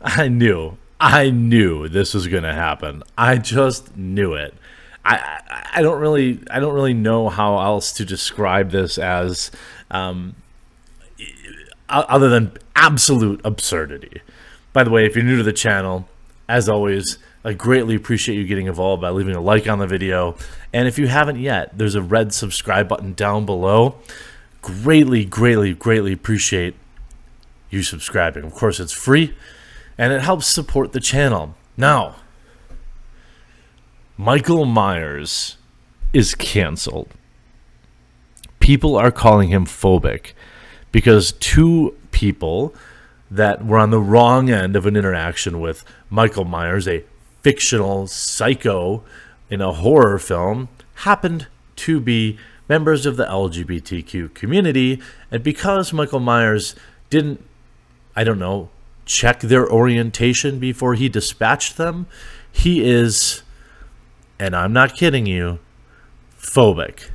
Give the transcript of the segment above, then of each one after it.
I knew, I knew this was going to happen. I just knew it. I, I, don't really, I don't really know how else to describe this as, um, other than absolute absurdity. By the way, if you're new to the channel, as always, I greatly appreciate you getting involved by leaving a like on the video. And if you haven't yet, there's a red subscribe button down below. Greatly, greatly, greatly appreciate you subscribing. Of course, it's free and it helps support the channel. Now, Michael Myers is canceled. People are calling him phobic because two people that were on the wrong end of an interaction with Michael Myers, a fictional psycho in a horror film, happened to be members of the LGBTQ community. And because Michael Myers didn't, I don't know, check their orientation before he dispatched them, he is, and I'm not kidding you, phobic.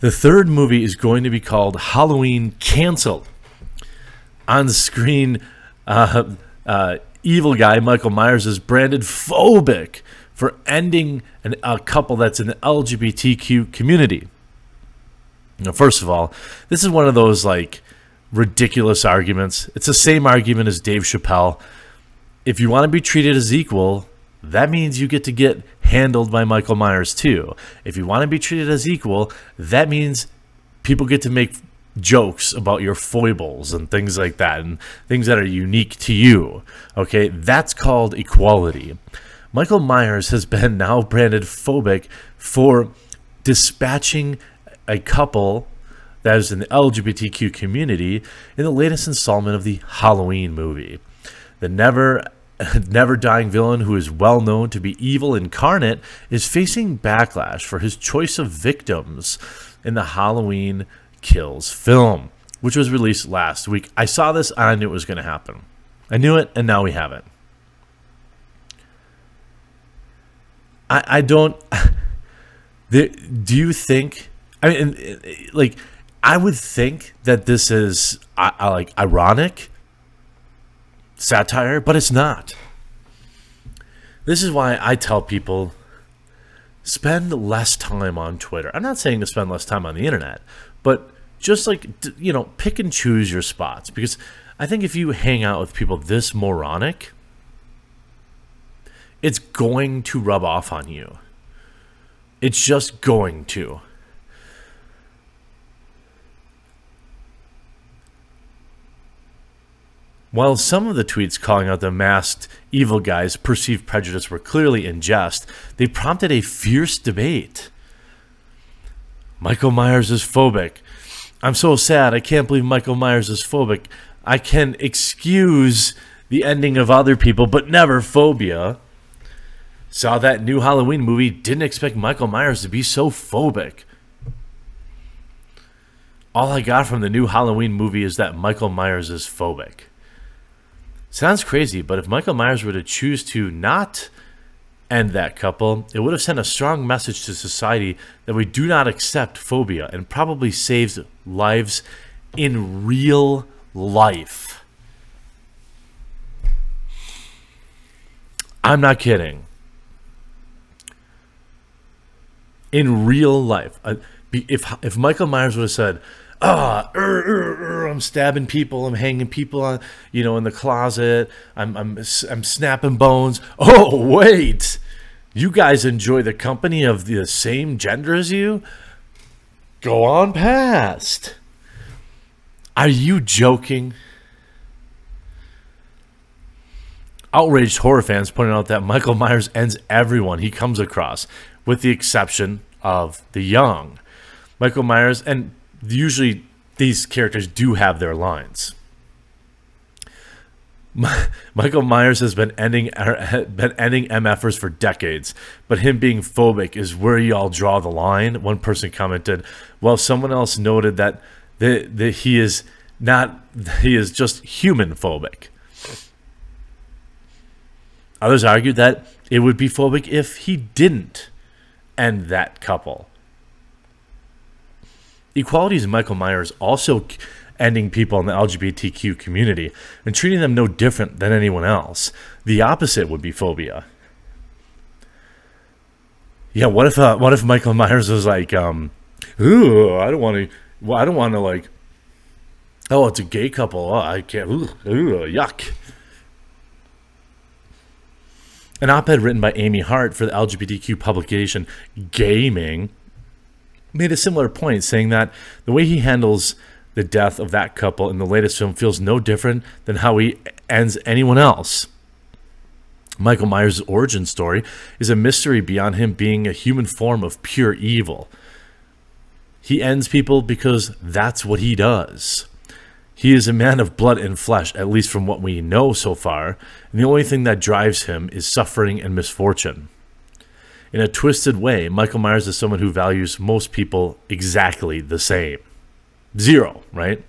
The third movie is going to be called Halloween Canceled. On screen, uh, uh, evil guy Michael Myers is branded phobic for ending an, a couple that's in the LGBTQ community. Now, first of all, this is one of those like ridiculous arguments. It's the same argument as Dave Chappelle. If you want to be treated as equal, that means you get to get handled by Michael Myers too. If you want to be treated as equal, that means people get to make jokes about your foibles and things like that and things that are unique to you. Okay, that's called equality. Michael Myers has been now branded phobic for dispatching a couple that is in the LGBTQ community in the latest installment of the Halloween movie. The never never dying villain who is well known to be evil incarnate is facing backlash for his choice of victims in the Halloween Kills film, which was released last week. I saw this and I knew it was going to happen. I knew it and now we have it. I, I don't. do you think? I mean, like, I would think that this is uh, like ironic satire, but it's not. This is why I tell people spend less time on Twitter. I'm not saying to spend less time on the internet, but just like you know, pick and choose your spots because I think if you hang out with people this moronic, it's going to rub off on you. It's just going to. While some of the tweets calling out the masked evil guy's perceived prejudice were clearly in jest, they prompted a fierce debate. Michael Myers is phobic. I'm so sad. I can't believe Michael Myers is phobic. I can excuse the ending of other people, but never phobia. Saw that new Halloween movie, didn't expect Michael Myers to be so phobic. All I got from the new Halloween movie is that Michael Myers is phobic. Sounds crazy, but if Michael Myers were to choose to not end that couple, it would have sent a strong message to society that we do not accept phobia and probably saves lives in real life. I'm not kidding. In real life, uh, if if Michael Myers would have said, ah, er, er, er, I'm stabbing people, I'm hanging people on, you know, in the closet, I'm, I'm, I'm snapping bones. Oh, wait, you guys enjoy the company of the same gender as you? Go on past. Are you joking? Outraged horror fans pointed out that Michael Myers ends everyone he comes across, with the exception of the young. Michael Myers, and usually these characters do have their lines. Michael Myers has been ending er, been ending MFers for decades, but him being phobic is where y'all draw the line. One person commented, while someone else noted that the, he is not he is just human phobic. Others argued that it would be phobic if he didn't end that couple. Equality's Michael Myers also ending people in the LGBTQ community and treating them no different than anyone else. The opposite would be phobia. Yeah, what if uh, what if Michael Myers was like, um, ooh, I don't want to, well, I don't want to like, oh, it's a gay couple, oh, I can't, ooh, ooh, yuck. An op-ed written by Amy Hart for the LGBTQ publication Gayming made a similar point, saying that the way he handles the death of that couple in the latest film feels no different than how he ends anyone else. Michael Myers' origin story is a mystery beyond him being a human form of pure evil. He ends people because that's what he does. He is a man of blood and flesh, at least from what we know so far, and the only thing that drives him is suffering and misfortune. In a twisted way, Michael Myers is someone who values most people exactly the same. Zero, right?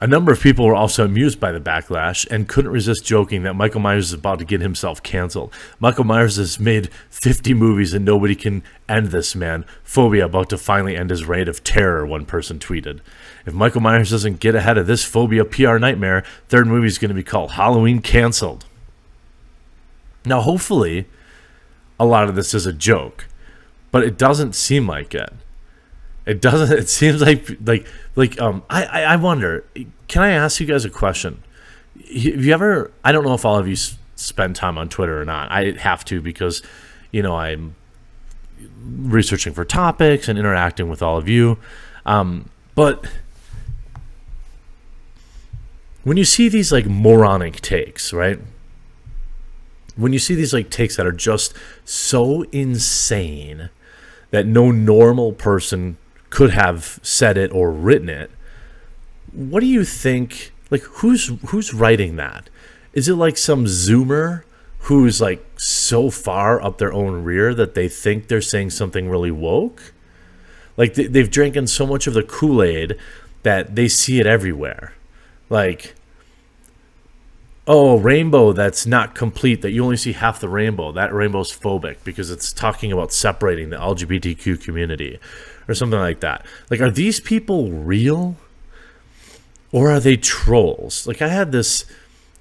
A number of people were also amused by the backlash and couldn't resist joking that Michael Myers is about to get himself canceled. Michael Myers has made 50 movies and nobody can end this man. Phobia about to finally end his reign of terror, one person tweeted. If Michael Myers doesn't get ahead of this Phobia PR nightmare, third movie is going to be called Halloween Canceled. Now, hopefully, a lot of this is a joke, but it doesn't seem like it. It doesn't. It seems like like like um. I I, wonder. Can I ask you guys a question? Have you ever? I don't know if all of you spend time on Twitter or not. I have to because, you know, I'm researching for topics and interacting with all of you. Um, but when you see these like moronic takes, right? When you see these like takes that are just so insane that no normal person could have said it or written it. What do you think? Like, who's who's writing that? Is it like some Zoomer who's like so far up their own rear that they think they're saying something really woke? Like they've drinking so much of the Kool Aid that they see it everywhere. Like, oh, rainbow that's not complete, that you only see half the rainbow. That rainbow's phobic because it's talking about separating the LGBTQ community or something like that. Like, are these people real? Or are they trolls? Like, I had this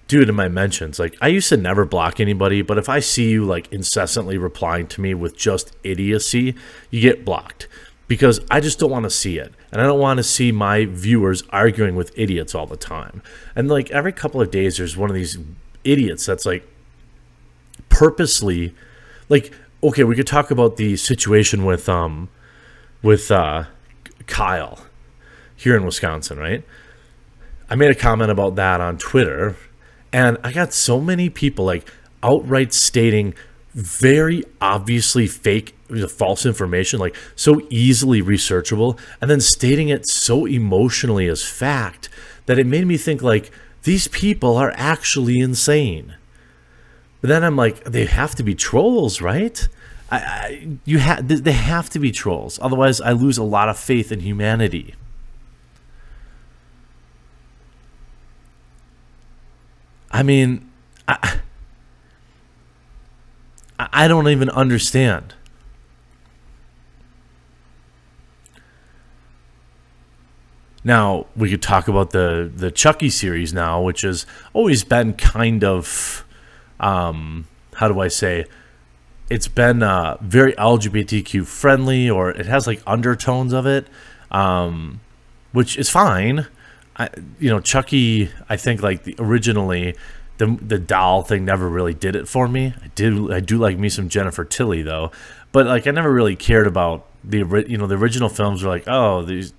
dude in my mentions. Like, I used to never block anybody, but if I see you, like, incessantly replying to me with just idiocy, you get blocked because I just don't want to see it. And I don't want to see my viewers arguing with idiots all the time. And, like, every couple of days, there's one of these idiots that's, like, purposely, like, okay, we could talk about the situation with, um, with uh, Kyle here in Wisconsin, right? I made a comment about that on Twitter, and I got so many people like outright stating very obviously fake, false information, like so easily researchable, and then stating it so emotionally as fact that it made me think like these people are actually insane. But then I'm like, they have to be trolls, right? I, I, you have they have to be trolls, otherwise I lose a lot of faith in humanity. I mean, I, I don't even understand. Now we could talk about the the Chucky series now, which has always been kind of, um, how do I say, it's been uh, very LGBTQ friendly, or it has like undertones of it, um, which is fine. I, you know, Chucky. I think like the, originally, the the doll thing never really did it for me. I did. I do like me some Jennifer Tilly though, but like I never really cared about the you know the original films were like oh these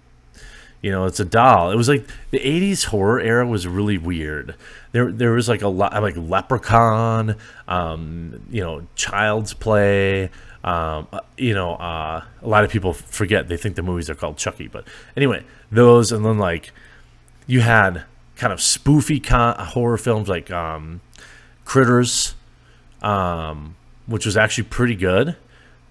you know, it's a doll. It was like the '80s horror era was really weird. There, there was like a lot like Leprechaun, um, you know, Child's Play. Um, uh, you know, uh, a lot of people forget they think the movies are called Chucky, but anyway, those and then like you had kind of spoofy horror films like um, Critters, um, which was actually pretty good,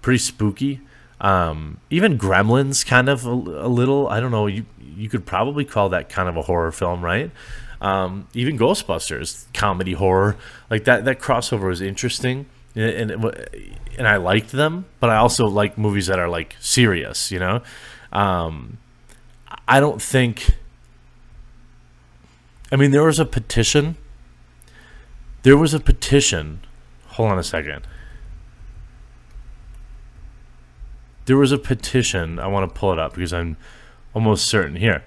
pretty spooky. Um, even Gremlins, kind of a, a, little. I don't know. You you could probably call that kind of a horror film, right? Um, even Ghostbusters, comedy horror, like that. That crossover was interesting, and, and and I liked them. But I also like movies that are like serious, you know. Um, I don't think. I mean, there was a petition. There was a petition. Hold on a second. There was a petition. I want to pull it up because I'm almost certain here.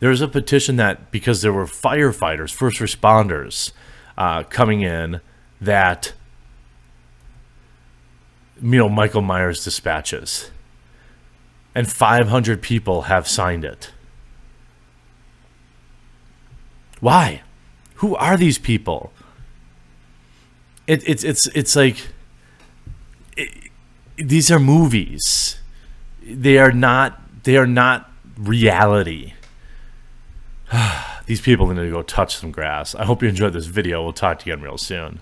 There was a petition that because there were firefighters, first responders uh, coming in, that you know Michael Myers dispatches, and 500 people have signed it. Why? Who are these people? It, it's it's it's like it, these are movies. They are not they are not reality. these people need to go touch some grass. I hope you enjoyed this video. We'll talk to you again real soon.